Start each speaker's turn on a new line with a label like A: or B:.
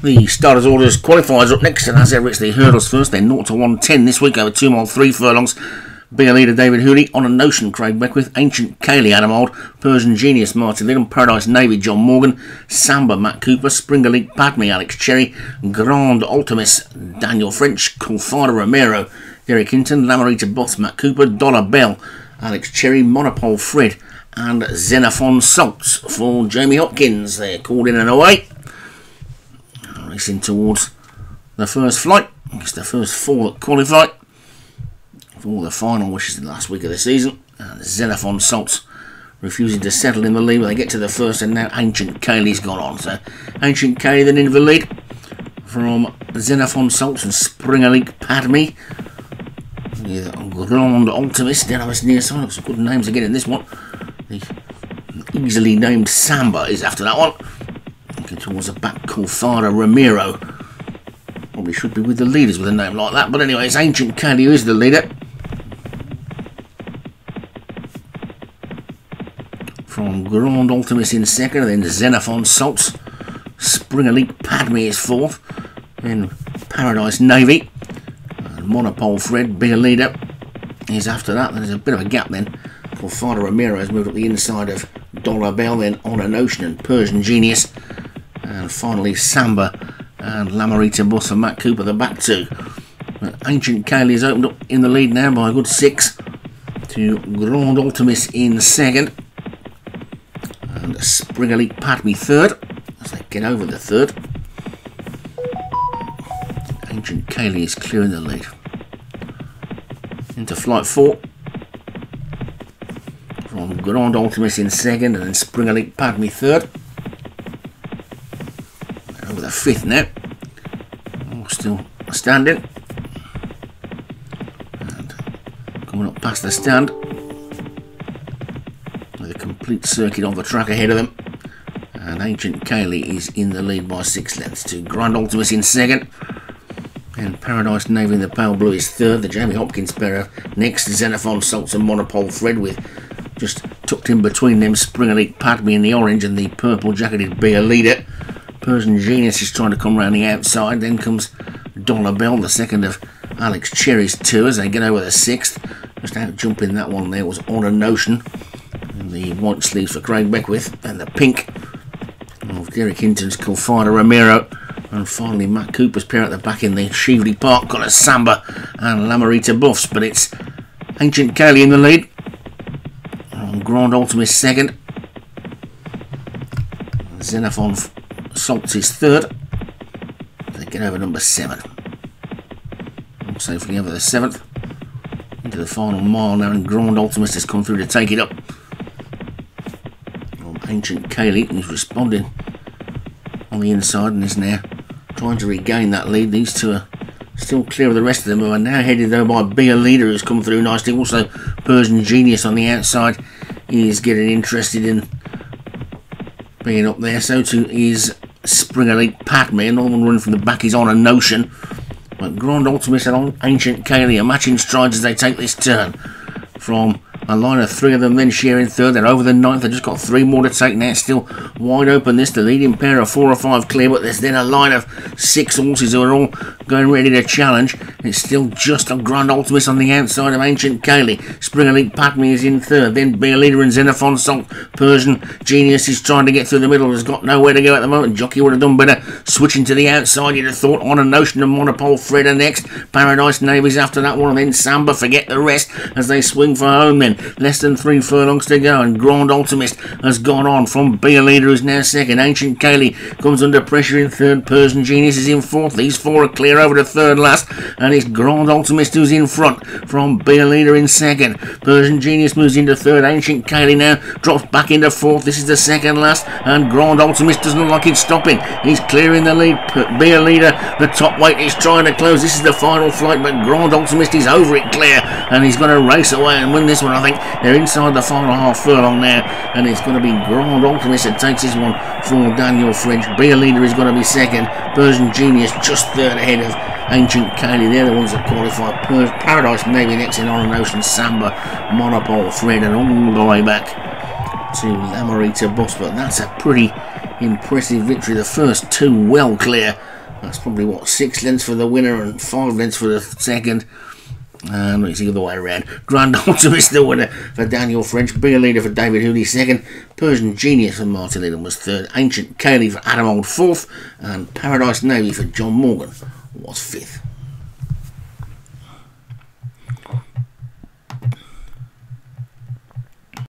A: The starters orders qualifiers up next, and as ever, it's the hurdles first. They're 0 to 110 this week over 2 mile 3 furlongs. Beer leader David Hooley on a notion Craig Beckwith, Ancient Kaylee Adam Old, Persian Genius Martin Lidham, Paradise Navy John Morgan, Samba Matt Cooper, Springer League Padme Alex Cherry, Grand Ultimus Daniel French, Colfada Romero, Derek Hinton, Lamarita Boss Matt Cooper, Dollar Bell, Alex Cherry, Monopole Fred, and Xenophon Salts for Jamie Hopkins. They're called in and away. Racing towards the first flight. It's the first four that qualify for the final, which is the last week of the season. And Xenophon Salts refusing to settle in the lead when they get to the first, and now Ancient Kaylee's gone on. So Ancient Kaylee then in the lead from Xenophon Salts and Springer League Padme. The Grand on this near. Some good names again in this one. The easily named Samba is after that one. Towards the back, Colfada Ramiro. Probably should be with the leaders with a name like that. But anyway, it's Ancient Kaylee who is the leader. from Grand Ultimus in second, then Xenophon Salts, Springer League Padme is fourth, then Paradise Navy, and Monopole Fred, bigger leader, is after that. There's a bit of a gap then. Colfada Ramiro has moved up the inside of Dollar Bell, then On a Notion and Persian Genius, and finally Samba and Lamarita Bus and Matt Cooper, the back two. But Ancient is opened up in the lead now by a good six to Grand Ultimus in second and Springer League Padme third as they get over the third. Ancient Kaylee is clearing the lead. Into flight four. From Grand Ultimus in second and then Springer League Padme third. The fifth now. Still standing. And coming up past the stand the complete circuit on the track ahead of them. And Ancient Kaylee is in the lead by six lengths to Grand Ultimus in second. And Paradise Navy in the pale blue is third. The Jamie Hopkins pair next. Xenophon Salts and Monopole Fred with just tucked in between them Springer League Padme in the orange and the purple jacketed beer leader. Persian Genius is trying to come round the outside. Then comes Dollar Bell, the second of Alex Cherry's two as they get over the sixth. Just out jumping that one there was On a Notion And the white sleeves for Craig Beckwith, and the pink of Derek Hinton's Colfada Romero. and finally Matt Cooper's pair at the back in the Shively Park got a Samba and Lamarita Buffs, but it's Ancient Kaylee in the lead, and Grand Ultimus second, Xenophon Salts is third, they get over number seven, safely over the seventh, into the final mile now, and Grand Ultimus has come through to take it up. Ancient Kaylee is responding on the inside and is now trying to regain that lead. These two are still clear of the rest of them, who are now headed though by Beer Leader, who's come through nicely. Also, Persian Genius on the outside is getting interested in being up there. So too is Springer League Padme. Another one running from the back is on a notion. But Grand Ultimus and Ancient are matching strides as they take this turn from a line of three of them then sharing third. They're over the ninth. They've just got three more to take now. Still wide open. This the leading pair of four or five clear, but there's then a line of six horses who are all going ready to challenge. It's still just a Grand Ultimus on the outside of Ancient Kaylee. Springer League Padme is in third. Then Beer Leader and Xenophon Salt. Persian Genius is trying to get through the middle. Has got nowhere to go at the moment. Jockey would have done better switching to the outside. You'd have thought on a notion of Monopole Freda next. Paradise Navy's after that one. And then Samba. Forget the rest as they swing for home then. Less than three furlongs to go, and Grand Ultimist has gone on from Beer Leader, who's now second. Ancient Kaylee comes under pressure in third. Persian Genius is in fourth. These four are clear over to third last, and it's Grand Ultimist who's in front from Beer Leader in second. Persian Genius moves into third. Ancient Kaylee now drops back into fourth. This is the second last, and Grand Ultimist doesn't look like it's stopping. He's clearing the lead. Beer Leader, the top weight, is trying to close. This is the final flight, but Grand Ultimist is over it clear, and he's going to race away and win this one, I think. They're inside the final half furlong now, and it's going to be Grand Optimist that takes this one for Daniel French. Beer Leader is going to be second. Persian Genius just third ahead of Ancient Kaylee. They're the ones that qualify. Per- Paradise Navy next in On a Notion Samba, Monopole Fred, and all the way back to Lamarita Boss. But that's a pretty impressive victory. The first two well clear. That's probably what six lengths for the winner and five lengths for the second. Um, and it's the other way around. Grand Optimist the winner for Daniel French. A leader for David Hooley second. Persian Genius for Martin Eden was third. Ancient Kaylee for Adam Old fourth. And Paradise Navy for John Morgan was fifth.